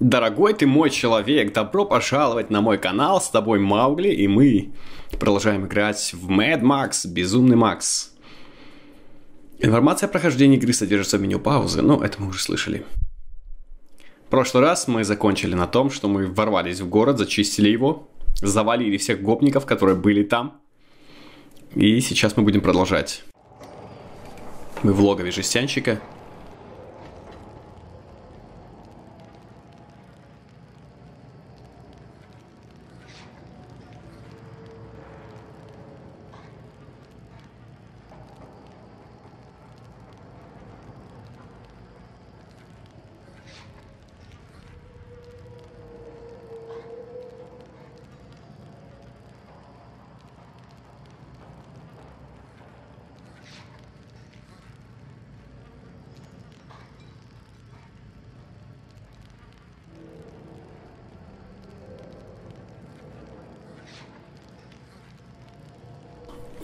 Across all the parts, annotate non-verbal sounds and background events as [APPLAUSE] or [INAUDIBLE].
Дорогой ты мой человек, добро пожаловать на мой канал, с тобой Маугли, и мы продолжаем играть в Mad Max, Безумный Макс. Информация о прохождении игры содержится в меню паузы, но это мы уже слышали. В прошлый раз мы закончили на том, что мы ворвались в город, зачистили его, завалили всех гопников, которые были там. И сейчас мы будем продолжать. Мы в логове жестянщика,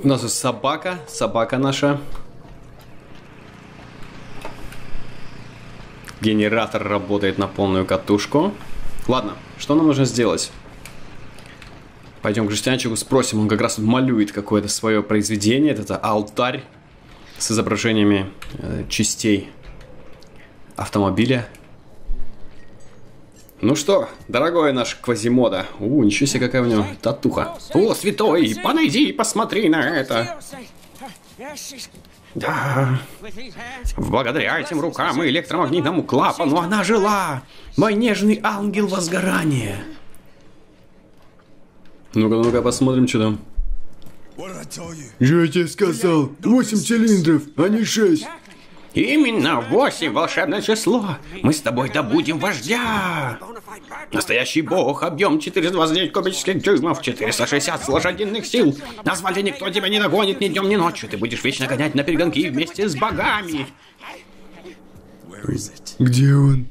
У нас есть собака, собака наша. Генератор работает на полную катушку. Ладно, что нам нужно сделать? Пойдем к жестянчику, спросим, он как раз малюет какое-то свое произведение. Это алтарь с изображениями э, частей автомобиля. Ну что, дорогой наш Квазимода. У, ничего себе, какая у него татуха. О, святой, подойди и посмотри на это. Да. Благодаря этим рукам и электромагнитному клапану она жила. Мой нежный ангел возгорания. Ну-ка, ну-ка, посмотрим, что там. Я тебе сказал, 8 цилиндров, а не 6. Именно 8 волшебное число. Мы с тобой добудем вождя. Настоящий бог, объем 429 кубических дюймов, 460 лошадиных сил. Назвали никто тебя не догонит ни днем, ни ночью. Ты будешь вечно гонять на перегонки вместе с богами. Где он?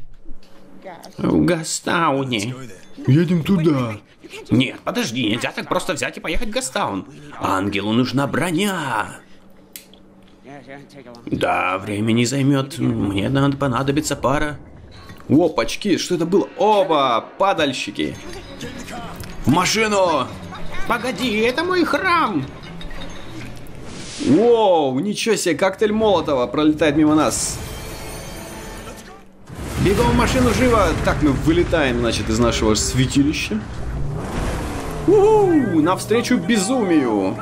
В Гастауне. Едем туда. Нет, подожди, нельзя так просто взять и поехать в Гастаун. Ангелу нужна броня. Да, времени займет. Мне надо понадобится пара. Опачки, что это было? Оба, падальщики. В машину! Погоди, это мой храм! Воу, ничего себе, коктейль Молотова пролетает мимо нас. Бегом в машину, живо! Так, мы вылетаем, значит, из нашего святилища. У-у-у, навстречу безумию.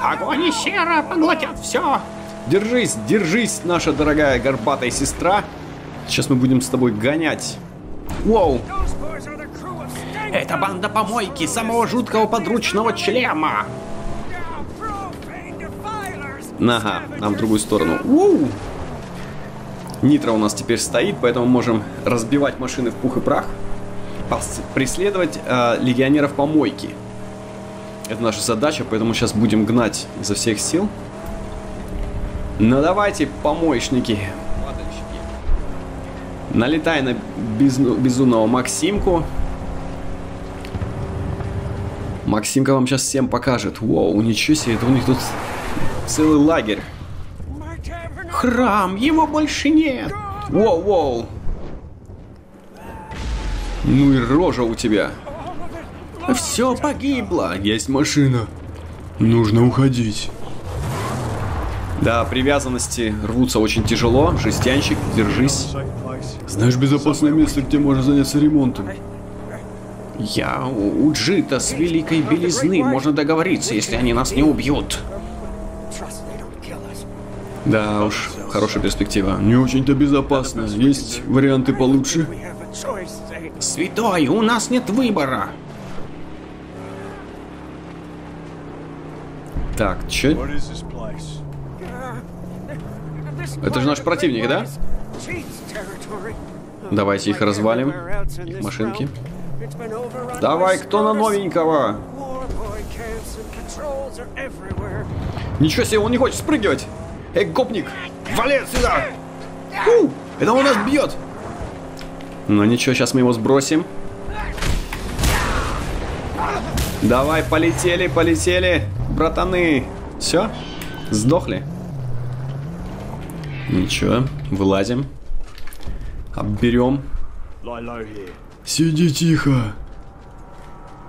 Огонь и сера поглотят все. Держись, держись, наша дорогая горбатая сестра. Сейчас мы будем с тобой гонять. Воу. Это банда помойки самого жуткого подручного члема. Ага, нам в другую сторону. Воу. Нитро у нас теперь стоит, поэтому можем разбивать машины в пух и прах. Преследовать э, легионеров помойки. Это наша задача, поэтому сейчас будем гнать изо всех сил. Ну давайте, помощники. Налетай на безну, безумного Максимку. Максимка вам сейчас всем покажет. Воу, ничего себе, это у них тут целый лагерь. Храм, его больше нет. Воу, воу. Ну и рожа у тебя. Все погибло. Есть машина. Нужно уходить. Да, привязанности рвутся очень тяжело. Жестянщик, держись. Знаешь безопасное место, где можно заняться ремонтом? Я у Джита с Великой Белизны. Можно договориться, если они нас не убьют. Да уж, хорошая перспектива. Не очень-то безопасно. Есть варианты получше? Святой, у нас нет выбора. Так, чё? Это же наш противник, да? Давайте их развалим. Их машинки. Давай, кто на новенького? Ничего себе, он не хочет спрыгивать. Эй, гопник, вали отсюда! Фу, это он нас бьет. Ну ничего, сейчас мы его сбросим. Давай, полетели, полетели, братаны. Все, сдохли. Ничего, вылазим. Обберем Сиди тихо.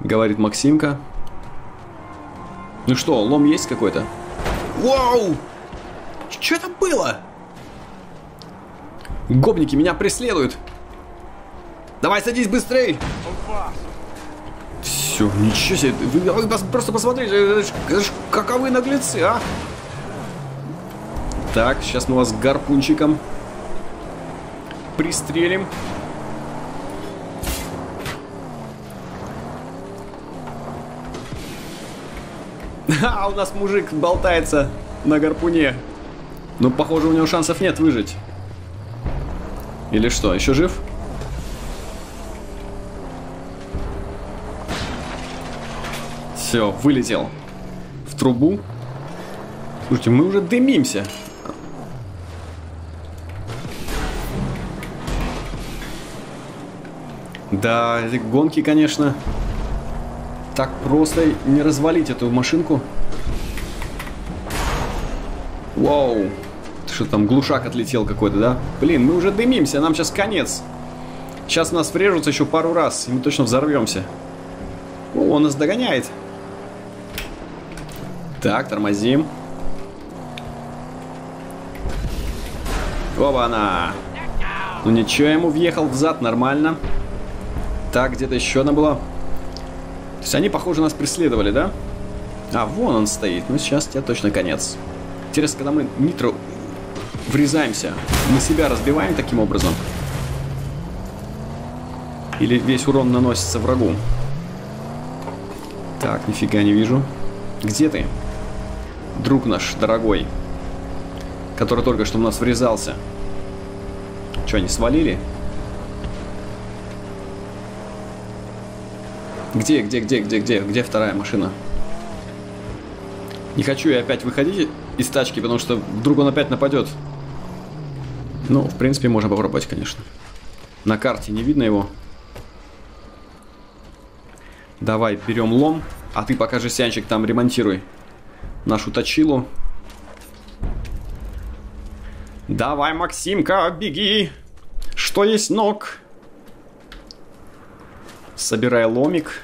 Говорит Максимка. Ну что, лом есть какой-то? Вау! Что это было? Гопники меня преследуют. Давай, садись быстрей. Все, ничего себе. Вы, вы просто посмотрите, каковы наглецы, а? Так, сейчас мы вас гарпунчиком пристрелим. [LAUGHS] А, у нас мужик болтается на гарпуне. Ну, похоже, у него шансов нет выжить. Или что, еще жив? Все, вылетел в трубу. Слушайте, мы уже дымимся. Да, эти гонки, конечно, так просто не развалить эту машинку. Вау. Что там, глушак отлетел какой-то, да? Блин, мы уже дымимся, нам сейчас конец. Сейчас нас врежутся еще пару раз, и мы точно взорвемся. О, он нас догоняет. Так, тормозим. Оба-на! Ну ничего, ему въехал в зад, нормально. Так, где-то еще одна была. То есть они, похоже, нас преследовали, да? А, вон он стоит. Ну, сейчас тебе точно конец. Интересно, когда мы нитро врезаемся, мы себя разбиваем таким образом? Или весь урон наносится врагу? Так, нифига не вижу. Где ты? Друг наш, дорогой. Который только что в нас врезался. Что, они свалили? Где, где, где, где, где, где вторая машина? Не хочу я опять выходить из тачки, потому что вдруг он опять нападет. Ну, в принципе, можно попробовать, конечно. На карте не видно его. Давай, берем лом. А ты пока жестянчик там ремонтируй нашу точилу. Давай, Максимка, беги. Что есть ног? Собирай ломик.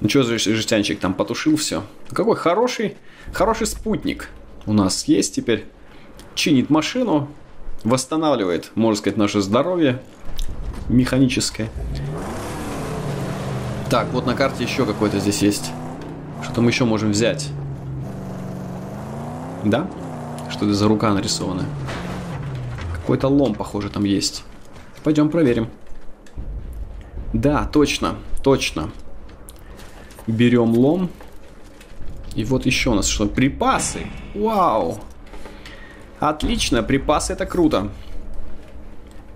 Ну что за жестянчик там потушил все? Какой хороший, хороший спутник у нас есть теперь. Чинит машину, восстанавливает, можно сказать, наше здоровье механическое. Так, вот на карте еще какой-то здесь есть. Что мы еще можем взять? Да? Что это за рука нарисована? Какой-то лом, похоже, там есть. Пойдем проверим. Да, точно, точно. Берем лом. И вот еще у нас что? Припасы. Вау. Отлично, припасы это круто.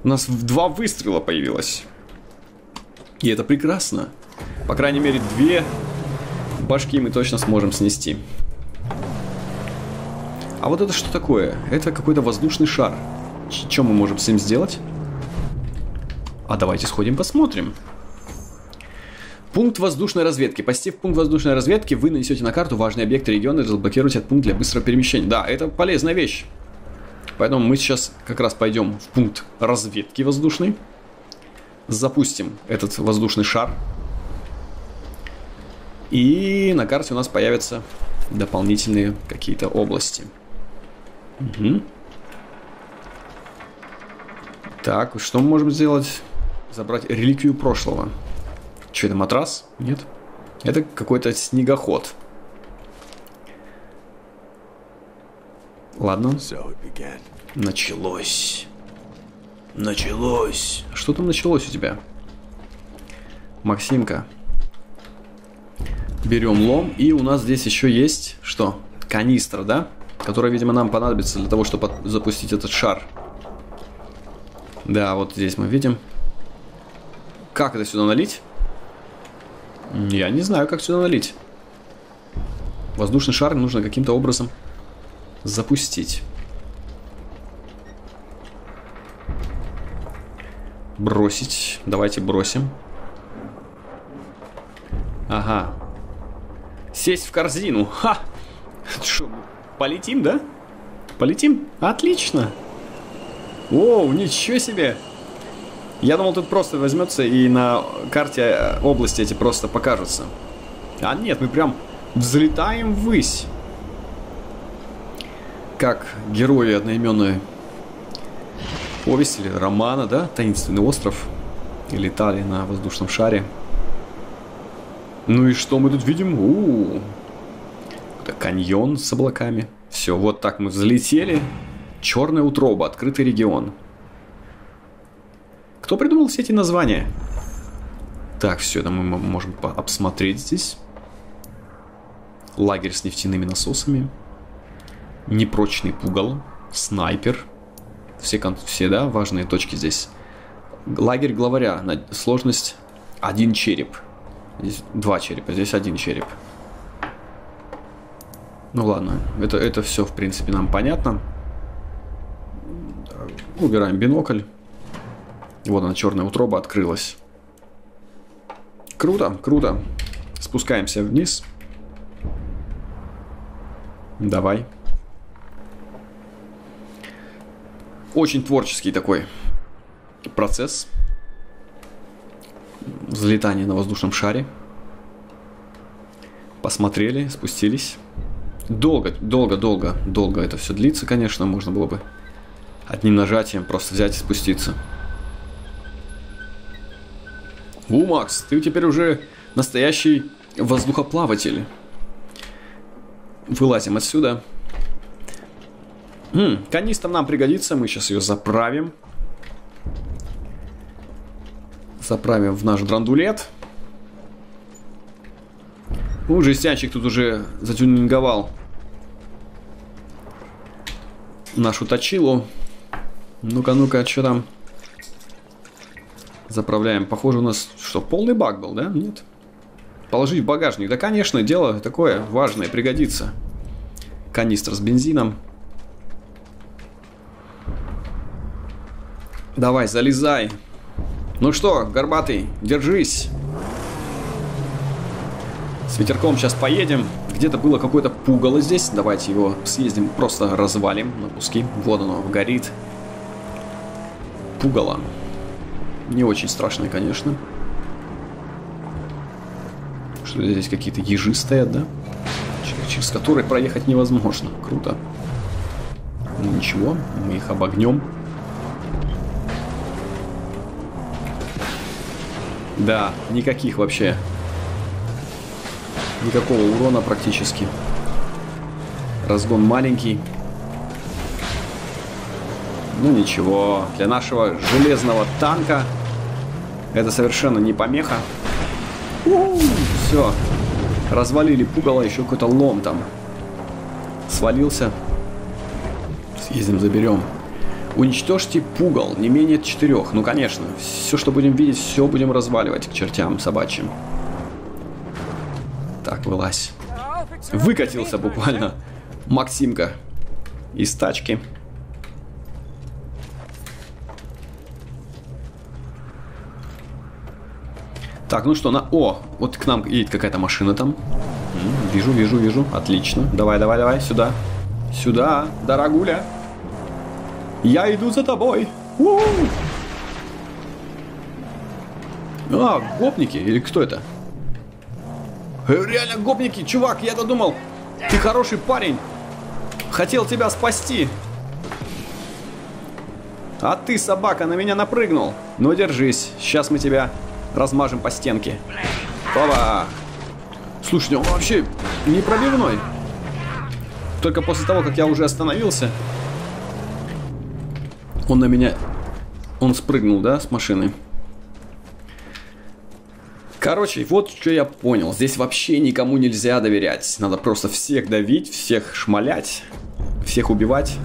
У нас в два выстрела появилось. И это прекрасно. По крайней мере, две башки мы точно сможем снести. А вот это что такое? Это какой-то воздушный шар. Что мы можем с ним сделать? А давайте сходим посмотрим. Пункт воздушной разведки. Посетив пункт воздушной разведки, вы нанесете на карту важные объекты региона и разблокируете этот пункт для быстрого перемещения. Да, это полезная вещь. Поэтому мы сейчас как раз пойдем в пункт разведки воздушной. Запустим этот воздушный шар. И на карте у нас появятся дополнительные какие-то области. Угу. Так, что мы можем сделать? Забрать реликвию прошлого. Что это, матрас? Нет. Это какой-то снегоход. Ладно. Началось. Началось. Что там началось у тебя? Максимка. Берем лом. И у нас здесь еще есть что? Канистра, да? Которая, видимо, нам понадобится для того, чтобы запустить этот шар. Да, вот здесь мы видим. Как это сюда налить? Я не знаю, как сюда налить. Воздушный шар нужно каким-то образом запустить. Бросить. Давайте бросим. Ага. Сесть в корзину. Ха! Что, полетим, да? Полетим? Отлично. Оу, ничего себе. Я думал, тут просто возьмется и на карте области эти просто покажутся. А нет, мы прям взлетаем ввысь. Как герои одноименной повести или романа, да? Таинственный остров. И летали на воздушном шаре. Ну и что мы тут видим? У-у-у. Это каньон с облаками. Все, вот так мы взлетели. Черная утроба, открытый регион. Кто придумал все эти названия? Так, все это мы можем обсмотреть здесь. Лагерь с нефтяными насосами. Непрочный пугало. Снайпер. Все, все, да, важные точки здесь. Лагерь главаря. Сложность один череп. Здесь два черепа, здесь один череп. Ну ладно, это, это все, в принципе, нам понятно. Убираем бинокль. Вот она, черная утроба открылась. Круто, круто. Спускаемся вниз. Давай. Очень творческий такой процесс. Взлетание на воздушном шаре. Посмотрели, спустились. Долго, долго, долго, долго это все длится, конечно. Можно было бы одним нажатием просто взять и спуститься. У, Макс, ты теперь уже настоящий воздухоплаватель. Вылазим отсюда. М, канистра нам пригодится, мы сейчас ее заправим. Заправим в наш драндулет. Ну, жестянчик тут уже затюнинговал нашу точилу. Ну-ка, ну-ка, что там? Заправляем. Похоже, у нас что, полный бак был, да? Нет? Положить в багажник. Да, конечно, дело такое важное, пригодится. Канистра с бензином. Давай, залезай. Ну что, горбатый, держись. С ветерком сейчас поедем. Где-то было какое-то пугало здесь. Давайте его съездим, просто развалим на куски. Вот оно, горит. Пугало. Не очень страшное, конечно. Что здесь какие-то ежи стоят, да? Через которые проехать невозможно. Круто. Ну ничего, мы их обогнем. Да, никаких вообще. Никакого урона практически. Разгон маленький. Ну ничего, для нашего железного танка это совершенно не помеха. Все. Развалили пугало, еще какой-то лом там. Свалился. Съездим, заберем. Уничтожьте пугал, не менее четырех. Ну, конечно, все, что будем видеть, все будем разваливать к чертям собачьим. Так, вылазь. Выкатился буквально Максимка из тачки. Так, ну что, на... О, вот к нам едет какая-то машина там. Вижу, вижу, вижу. Отлично. Давай, давай, давай, сюда. Сюда, дорогуля. Я иду за тобой. У -у -у. А, гопники? Или кто это? Э, реально гопники, чувак, я-то думал, ты хороший парень. Хотел тебя спасти. А ты, собака, на меня напрыгнул. Ну, держись, сейчас мы тебя размажем по стенке. Опа! Слушай, он вообще не пробивной. Только после того, как я уже остановился, он на меня... Он спрыгнул, да, с машины? Короче, вот что я понял. Здесь вообще никому нельзя доверять. Надо просто всех давить, всех шмалять, всех убивать.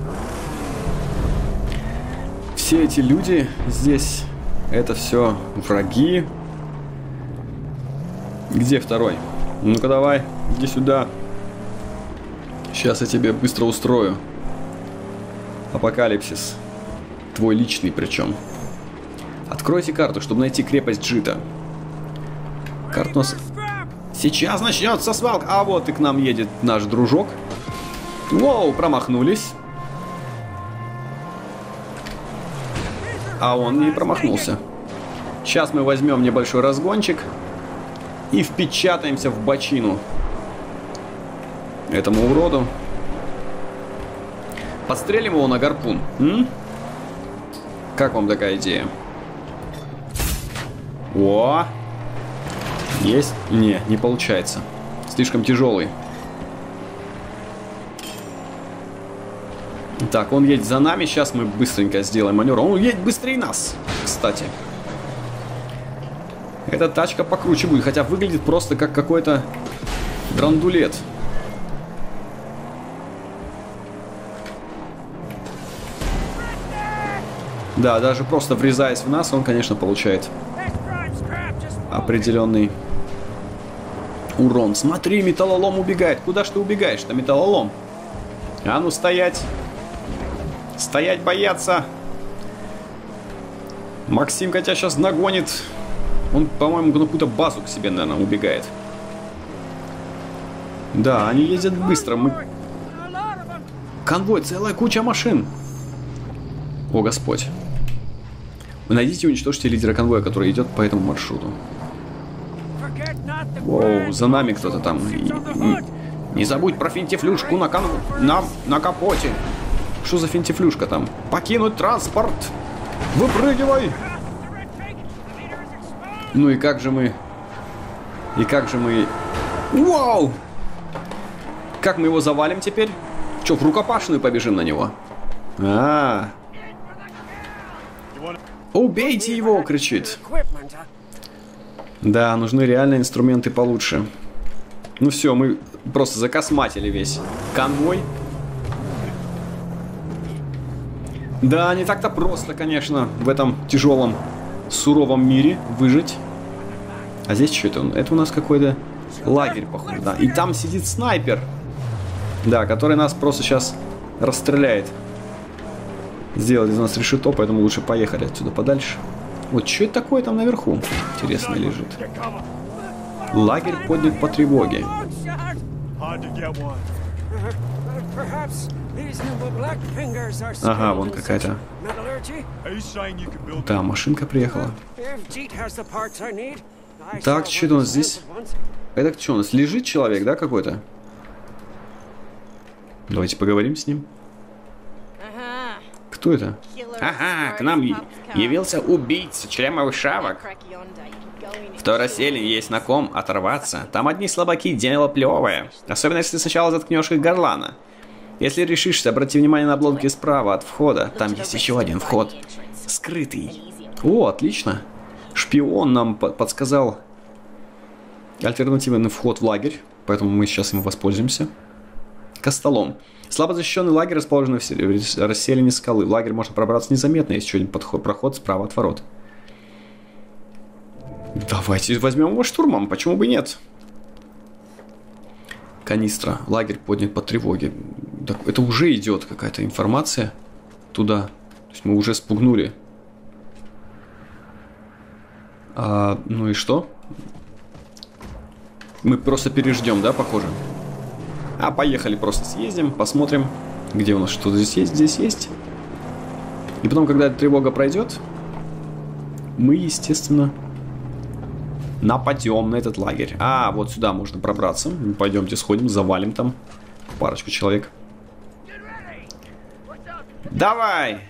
Все эти люди здесь, это все враги, где второй? Ну-ка давай, иди сюда. Сейчас я тебе быстро устрою. Апокалипсис. Твой личный причем. Откройте карту, чтобы найти крепость Джита. Карт нас... Сейчас начнется свалка. А вот и к нам едет наш дружок. Воу, промахнулись. А он не промахнулся. Сейчас мы возьмем небольшой разгончик и впечатаемся в бочину этому уроду. Подстрелим его на гарпун. М? Как вам такая идея? О! Есть? Не, не получается. Слишком тяжелый. Так, он едет за нами. Сейчас мы быстренько сделаем маневр. Он едет быстрее нас, кстати. Эта тачка покруче будет, хотя выглядит просто как какой-то драндулет. Да, даже просто врезаясь в нас, он, конечно, получает определенный урон. Смотри, металлолом убегает. Куда ж ты убегаешь-то, металлолом? А ну, стоять. Стоять, бояться. Максимка тебя сейчас нагонит. Он, по-моему, на какую-то базу к себе, наверное, убегает. Да, они ездят быстро. Мы... Конвой, целая куча машин. О, Господь. Вы найдите и уничтожьте лидера конвоя, который идет по этому маршруту. Воу, за нами кто-то там. Не, забудь про финтифлюшку на, кон... на, на капоте. Что за финтифлюшка там? Покинуть транспорт! Выпрыгивай! Ну и как же мы... И как же мы... Вау! Как мы его завалим теперь? Че, в рукопашную побежим на него? А, -а, -а. Убейте его, кричит. Да, нужны реальные инструменты получше. Ну все, мы просто закосматили весь конвой. Да, не так-то просто, конечно, в этом тяжелом, суровом мире выжить. А здесь что это? Это у нас какой-то лагерь, походу, да. И там сидит снайпер. Да, который нас просто сейчас расстреляет. Сделать из нас решето, поэтому лучше поехали отсюда подальше. Вот что это такое там наверху? Интересно лежит. Лагерь поднят по тревоге. Ага, вон какая-то. Да, машинка приехала. Так, что у нас здесь? Это что у нас? Лежит человек, да, какой-то? Давайте поговорим с ним. Кто это? Ага, к нам явился убийца чремовых шавок. В той расселине есть на ком оторваться. Там одни слабаки, дело плевое. Особенно, если сначала заткнешь их горлана. Если решишься, обрати внимание на обломки справа от входа. Там есть еще один вход. Скрытый. О, отлично. Шпион нам подсказал альтернативный вход в лагерь. Поэтому мы сейчас им воспользуемся. Костолом. Слабо защищенный лагерь расположен в расселине скалы. В лагерь можно пробраться незаметно, есть еще один подход, проход справа от ворот. Давайте возьмем его штурмом, почему бы нет? Канистра. Лагерь поднят по тревоге. Так, это уже идет какая-то информация туда. То есть мы уже спугнули. А, ну и что? Мы просто переждем, да, похоже? А поехали просто съездим, посмотрим, где у нас что-то здесь есть, здесь есть. И потом, когда тревога пройдет, мы, естественно, нападем на этот лагерь. А, вот сюда можно пробраться. Пойдемте сходим, завалим там парочку человек. Давай!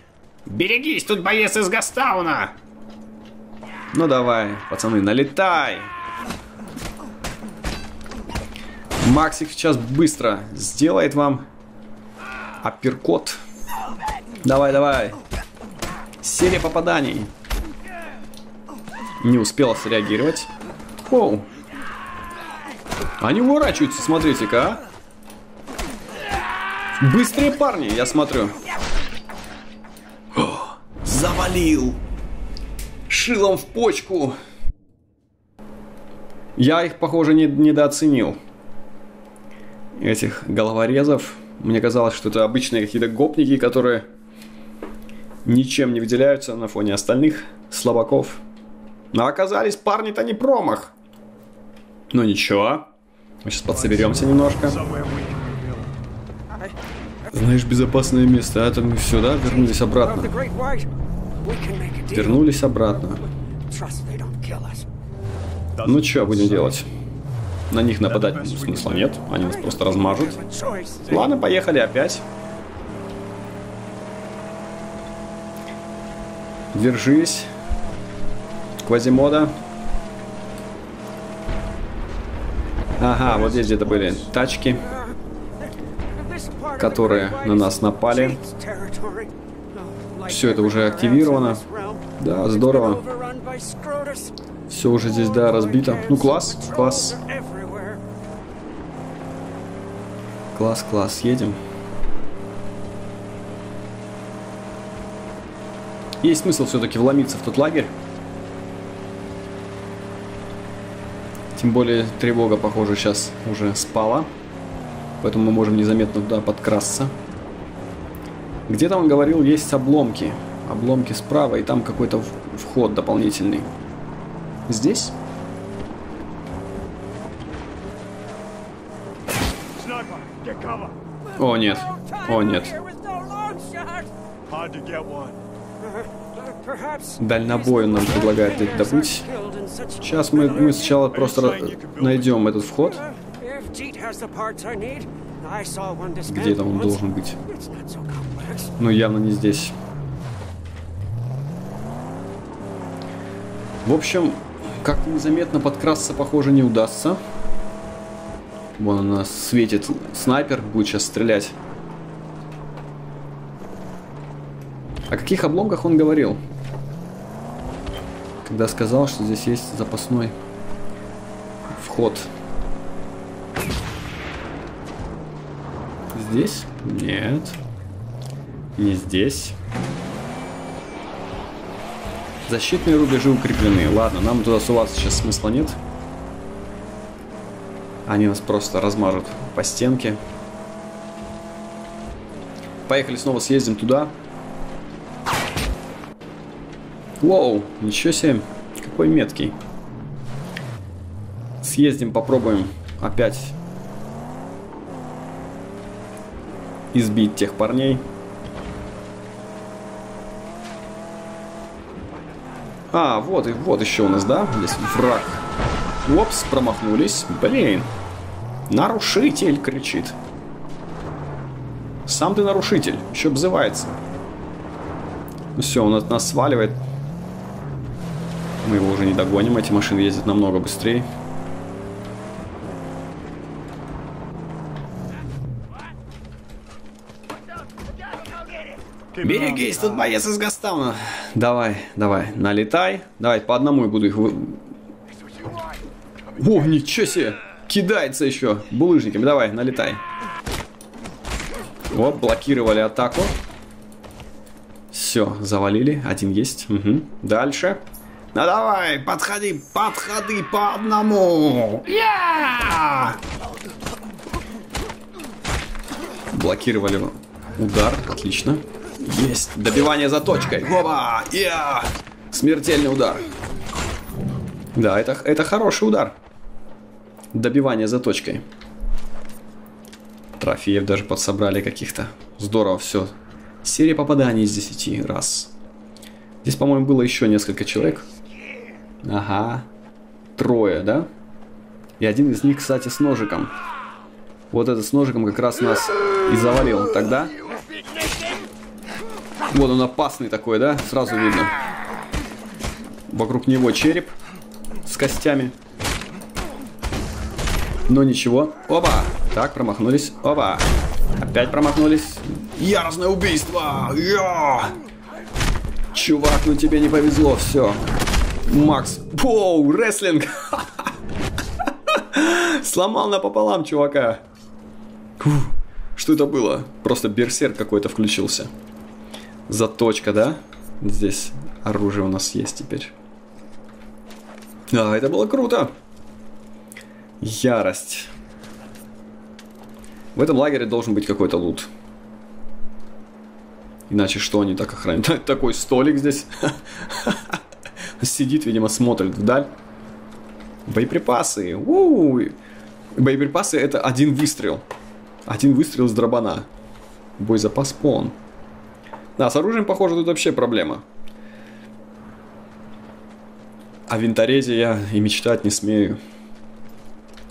Берегись, тут боец из Гастауна! Ну давай, пацаны, налетай! Максик сейчас быстро сделает вам апперкот. Давай, давай. Серия попаданий. Не успела среагировать. Оу. Они уворачиваются, смотрите-ка, а. Быстрые парни, я смотрю. О, завалил. Шилом в почку. Я их, похоже, не, недооценил этих головорезов. Мне казалось, что это обычные какие-то гопники, которые ничем не выделяются на фоне остальных слабаков. Но оказались парни-то не промах. Ну ничего. Мы сейчас подсоберемся немножко. Знаешь, безопасное место. А там все, да? Вернулись обратно. Вернулись обратно. Ну что будем делать? На них нападать смысла нет, они нас просто размажут. Ладно, поехали опять. Держись. Квазимода. Ага, вот здесь где-то были тачки, которые на нас напали. Все это уже активировано. Да, здорово. Все уже здесь, да, разбито. Ну, класс, класс. Класс, класс, едем. Есть смысл все-таки вломиться в тот лагерь. Тем более тревога, похоже, сейчас уже спала. Поэтому мы можем незаметно туда подкрасться. Где-то он говорил, есть обломки. Обломки справа, и там какой-то вход дополнительный. Здесь? О, нет. О, нет. [LAUGHS] Дальнобой он нам предлагает добыть. Сейчас мы, мы сначала просто найдем этот вход. Где-то он должен быть. Но явно не здесь. В общем, как-то незаметно подкрасться, похоже, не удастся. Вон у нас светит снайпер, будет сейчас стрелять. О каких обломках он говорил? Когда сказал, что здесь есть запасной вход. Здесь? Нет. Не здесь. Защитные рубежи укреплены. Ладно, нам туда суваться сейчас смысла нет. Они нас просто размажут по стенке. Поехали снова съездим туда. Воу, ничего себе. Какой меткий. Съездим, попробуем опять избить тех парней. А, вот, и вот еще у нас, да? Здесь враг. Опс, промахнулись. Блин. Нарушитель кричит. Сам ты нарушитель. Еще обзывается. Ну все, он от нас сваливает. Мы его уже не догоним. Эти машины ездят намного быстрее. Берегись, тут боец из Гастауна. Давай, давай, налетай. Давай, по одному я буду их... Вы... О, ничего себе! Кидается еще булыжниками. Давай, налетай. Вот, блокировали атаку. Все, завалили. Один есть. Угу. Дальше. Ну давай, подходи, подходи по одному. Я! Блокировали удар. Отлично. Есть. Добивание за точкой. Оба! Я! Смертельный удар. Да, это, это хороший удар. Добивание за точкой. Трофеев даже подсобрали каких-то. Здорово, все. Серия попаданий из 10 раз. Здесь, по-моему, было еще несколько человек. Ага. Трое, да? И один из них, кстати, с ножиком. Вот этот с ножиком как раз нас и завалил. Тогда вот он опасный такой, да? Сразу видно. Вокруг него череп с костями. Но ничего. Оба! Так, промахнулись. Оба! Опять промахнулись. Яростное убийство! Я! Чувак, ну тебе не повезло, все. Макс. Воу, рестлинг! Сломал напополам чувака. Что это было? Просто берсерк какой-то включился. Заточка, да? Здесь оружие у нас есть теперь. Да, это было круто. Ярость. В этом лагере должен быть какой-то лут. Иначе что они так охраняют? [LAUGHS] Такой столик здесь. [LAUGHS] Сидит, видимо, смотрит вдаль. Боеприпасы. У. Боеприпасы это один выстрел. Один выстрел с дробана. Боезапас полон. Да, с оружием, похоже, тут вообще проблема. О винторезе я и мечтать не смею.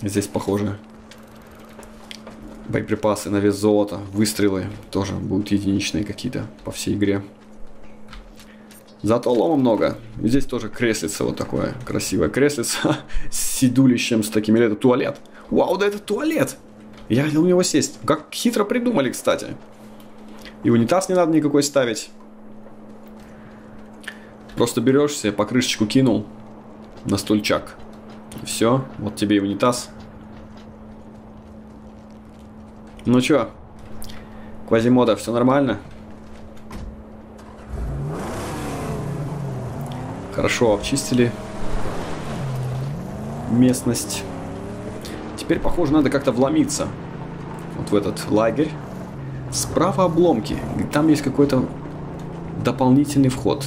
Здесь похоже. Боеприпасы на вес золота, выстрелы тоже будут единичные какие-то по всей игре. Зато лома много. Здесь тоже креслица вот такое красивое креслица [LAUGHS] с сидулищем, с такими... Это туалет. Вау, да это туалет! Я хотел у него сесть. Как хитро придумали, кстати. И унитаз не надо никакой ставить. Просто берешь себе, по крышечку кинул на стульчак. Все, вот тебе и унитаз. Ну чё, Квазимода, все нормально? Хорошо, обчистили местность. Теперь, похоже, надо как-то вломиться вот в этот лагерь. Справа обломки. Там есть какой-то дополнительный вход.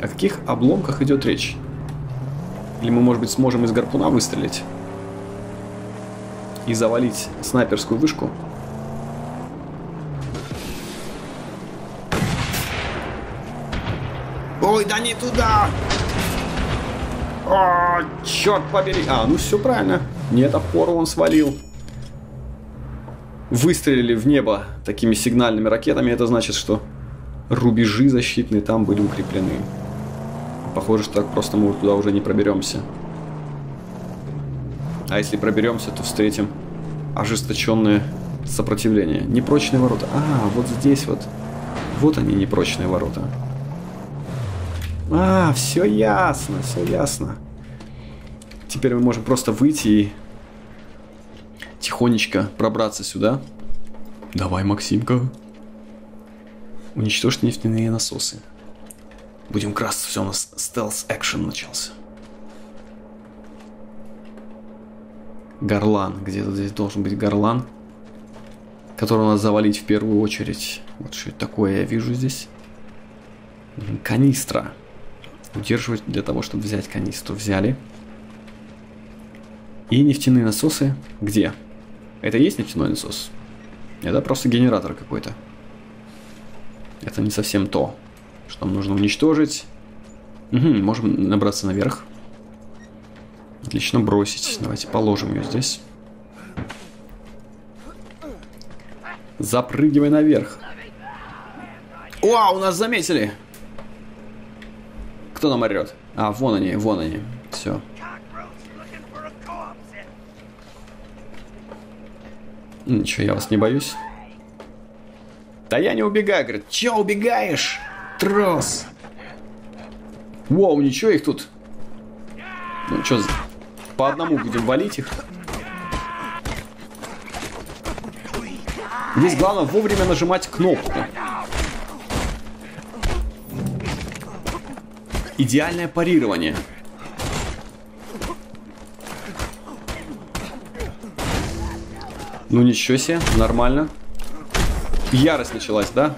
О каких обломках идет речь? Или мы, может быть, сможем из гарпуна выстрелить? И завалить снайперскую вышку? Ой, да не туда! О, черт побери! А, ну все правильно. Нет, опору он свалил. Выстрелили в небо такими сигнальными ракетами. Это значит, что рубежи защитные там были укреплены. Похоже, что так просто мы туда уже не проберемся. А если проберемся, то встретим ожесточенное сопротивление. Непрочные ворота. А, вот здесь вот. Вот они, непрочные ворота. А, все ясно, все ясно. Теперь мы можем просто выйти и тихонечко пробраться сюда. Давай, Максимка. Уничтожьте нефтяные насосы. Будем красться, все, у нас стелс-экшен начался. Горлан. Где-то здесь должен быть горлан. Который надо завалить в первую очередь. Вот что это такое я вижу здесь. Канистра. Удерживать для того, чтобы взять канистру. Взяли. И нефтяные насосы. Где? Это есть нефтяной насос? Это просто генератор какой-то. Это не совсем то, что нужно уничтожить. Угу, можем набраться наверх. Отлично, бросить. Давайте положим ее здесь. Запрыгивай наверх. Вау, нас заметили! Кто нам орет? А, вон они, вон они. Все. Ничего, я вас не боюсь. Да я не убегаю, говорит. Че убегаешь? Трос. Воу, ничего их тут. Ну что, по одному будем валить их. Здесь главное вовремя нажимать кнопку. Идеальное парирование. Ну ничего себе, нормально. Ярость началась, да?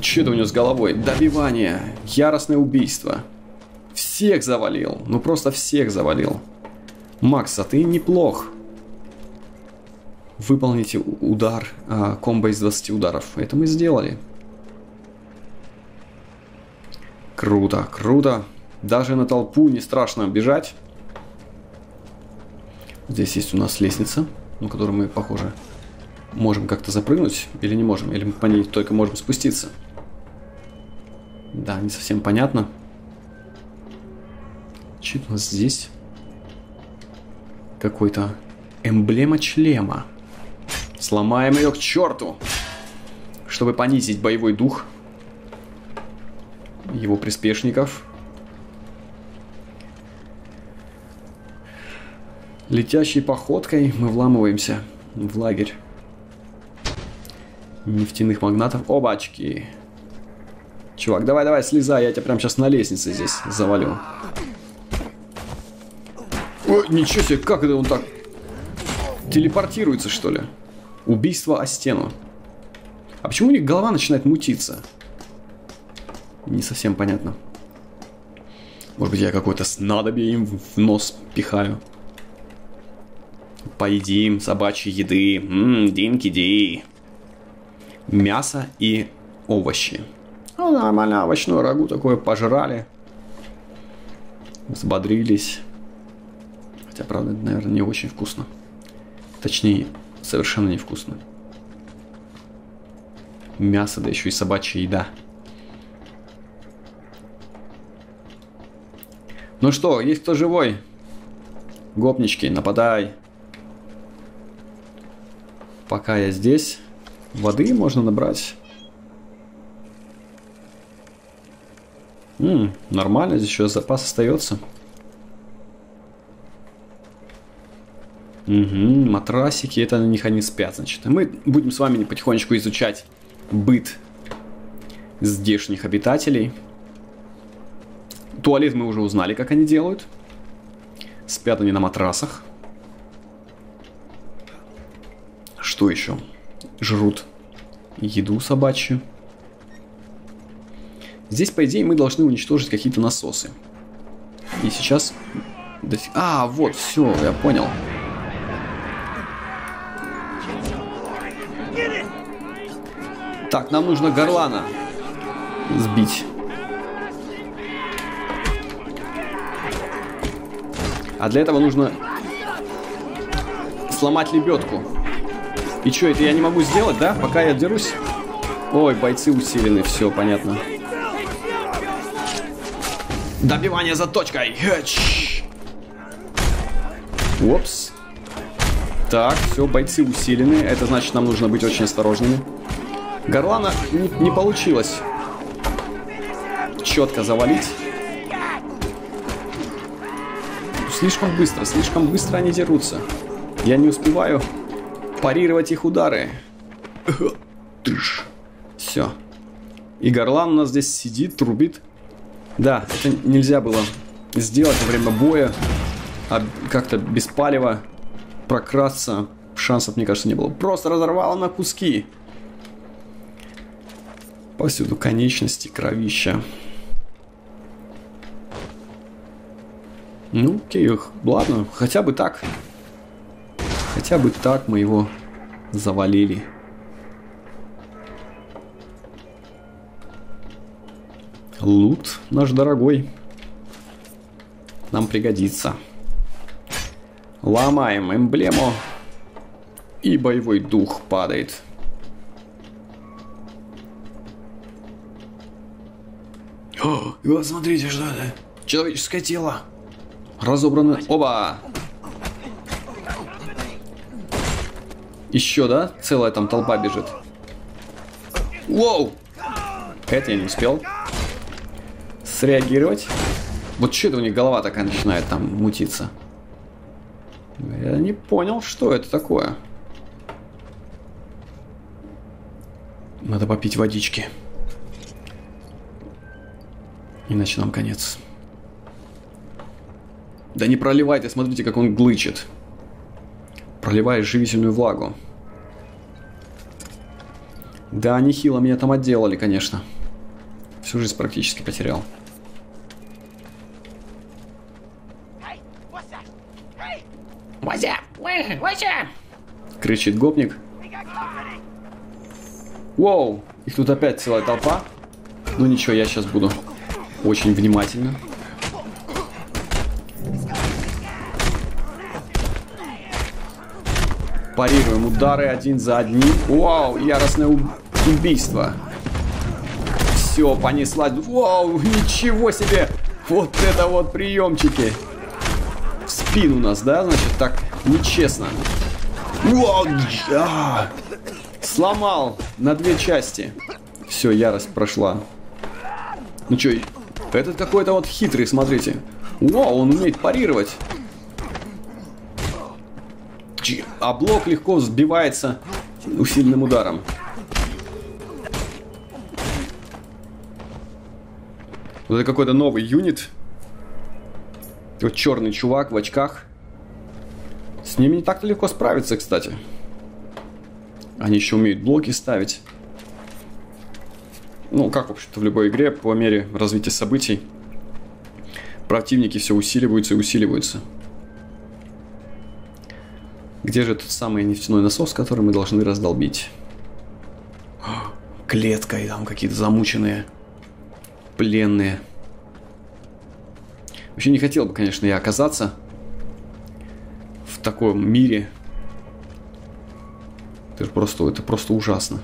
Что это у него с головой? Добивание. Яростное убийство. Всех завалил. Ну просто всех завалил. Макс, а ты неплох. Выполните удар, а, комбо из 20 ударов. Это мы сделали. Круто, круто. Даже на толпу не страшно бежать. Здесь есть у нас лестница, на которую мы, похоже, можем как-то запрыгнуть или не можем, или мы по ней только можем спуститься. Да, не совсем понятно. Что у нас здесь? Какой-то эмблема члема. Сломаем ее к черту, чтобы понизить боевой дух его приспешников. Летящей походкой мы вламываемся в лагерь нефтяных магнатов. Обачки. Чувак, давай-давай, слезай, я тебя прям сейчас на лестнице здесь завалю. Ой, ничего себе, как это он так телепортируется, что ли? Убийство о стену. А почему у них голова начинает мутиться? Не совсем понятно. Может быть, я какое-то снадобье им в нос пихаю. Поедим собачьей еды. Ммм, динки-ди. Мясо и овощи. Ну, нормально, овощное рагу такое пожрали. Взбодрились. Хотя, правда, это, наверное, не очень вкусно. Точнее, совершенно невкусно. Мясо, да еще и собачья еда. Ну что, есть кто живой? Гопнички, нападай. Пока я здесь, воды можно набрать. М -м, нормально, здесь еще запас остается. Угу, матрасики, это на них они спят, значит. Мы будем с вами потихонечку изучать быт здешних обитателей. Туалет мы уже узнали, как они делают. Спят они на матрасах. Что еще? Жрут еду собачью. Здесь, по идее, мы должны уничтожить какие-то насосы. И сейчас... А, вот, все, я понял. Так, нам нужно горлана сбить. А для этого нужно сломать лебедку. И что, это я не могу сделать, да? Пока я дерусь? Ой, бойцы усилены, все, понятно. Добивание за точкой. Упс. Так, все, бойцы усилены. Это значит, нам нужно быть очень осторожными. Горлана не, не получилось четко завалить. Слишком быстро, слишком быстро они дерутся. Я не успеваю парировать их удары. Все. И горлан у нас здесь сидит, трубит. Да, это нельзя было сделать во время боя. А как-то без палева прокрасться шансов, мне кажется, не было. Просто разорвало на куски. Повсюду конечности, кровища. Ну, окей, ладно, хотя бы так. Хотя бы так мы его завалили. Лут наш дорогой. Нам пригодится. Ломаем эмблему. И боевой дух падает. О, вот смотрите, что это. Человеческое тело. Разобраны. Оба! Еще, да? Целая там толпа бежит. Воу! Это я не успел среагировать. Вот что это у них голова такая начинает там мутиться. Я не понял, что это такое. Надо попить водички. Иначе нам конец. Да не проливай ты, смотрите, как он глычит. Проливаешь живительную влагу. Да, нехило меня там отделали, конечно. Всю жизнь практически потерял. Кричит гопник. Воу, их тут опять целая толпа. Ну ничего, я сейчас буду очень внимательно. Парируем удары один за одним. Вау, яростное убийство. Все, понеслась. Вау, ничего себе. Вот это вот приемчики. В спину нас, да, значит, так нечестно. Вау, а, сломал на две части. Все, ярость прошла. Ну что, этот какой-то вот хитрый, смотрите. Вау, он умеет парировать а блок легко сбивается усиленным ударом. Вот это какой-то новый юнит. Вот черный чувак в очках. С ними не так-то легко справиться, кстати. Они еще умеют блоки ставить. Ну, как, в общем-то, в любой игре, по мере развития событий, противники все усиливаются и усиливаются. Где же тот самый нефтяной насос, который мы должны раздолбить? [GASPS] Клетка и там какие-то замученные Пленные. Вообще не хотел бы, конечно, я оказаться в таком мире. Это просто, это просто ужасно.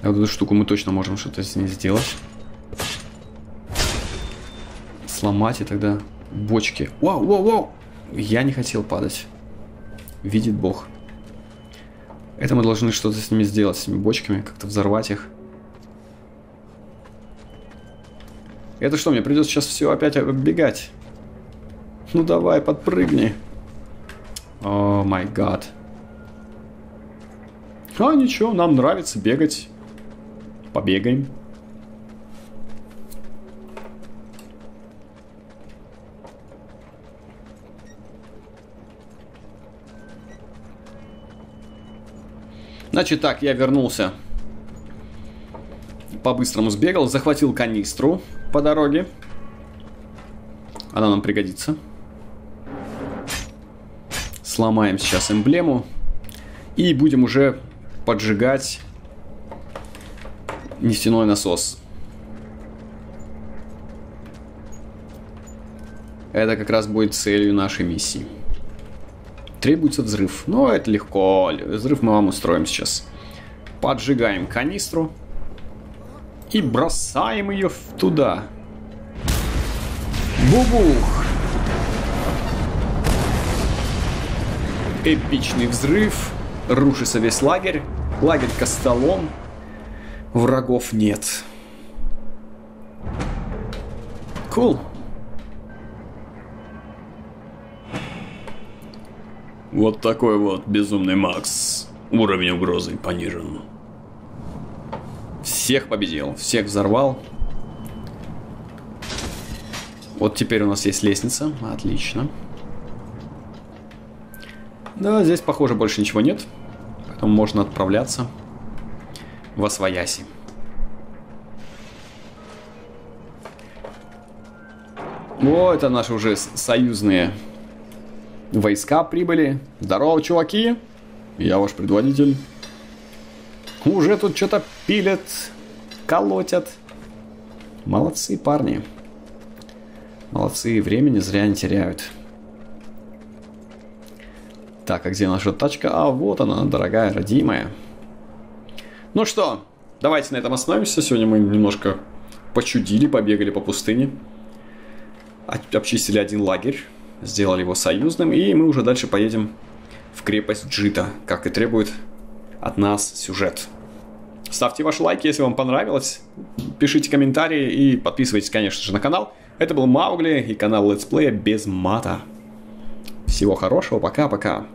А вот эту штуку мы точно можем что-то с ней сделать. Сломать и тогда бочки. Вау, вау, вау! Я не хотел падать. Видит Бог. Это мы должны что-то с ними сделать, с этими бочками, как-то взорвать их. Это что, мне придется сейчас все опять оббегать? Ну давай, подпрыгни. О май гад. А, ничего, нам нравится бегать. Побегаем. Значит так, я вернулся. По-быстрому сбегал, захватил канистру по дороге. Она нам пригодится. Сломаем сейчас эмблему. И будем уже поджигать нефтяной насос. Это как раз будет целью нашей миссии. Требуется взрыв. Но это легко. Взрыв мы вам устроим сейчас. Поджигаем канистру. И бросаем ее туда. Бубух! Эпичный взрыв. Рушится весь лагерь. Лагерь Костолом. Врагов нет. Cool. Вот такой вот безумный Макс. Уровень угрозы понижен. Всех победил, всех взорвал. Вот теперь у нас есть лестница. Отлично. Да, здесь, похоже, больше ничего нет. Поэтому можно отправляться во свояси. О, это наши уже союзные Войска прибыли. Здорово, чуваки. Я ваш предводитель. Уже тут что-то пилят, колотят. Молодцы, парни. Молодцы, времени зря не теряют. Так, а где наша тачка? А, вот она, дорогая, родимая. Ну что, давайте на этом остановимся. Сегодня мы немножко почудили, побегали по пустыне. Обчистили один лагерь сделали его союзным, и мы уже дальше поедем в крепость Джита, как и требует от нас сюжет. Ставьте ваши лайки, если вам понравилось, пишите комментарии и подписывайтесь, конечно же, на канал. Это был Маугли и канал летсплея без мата. Всего хорошего, пока-пока.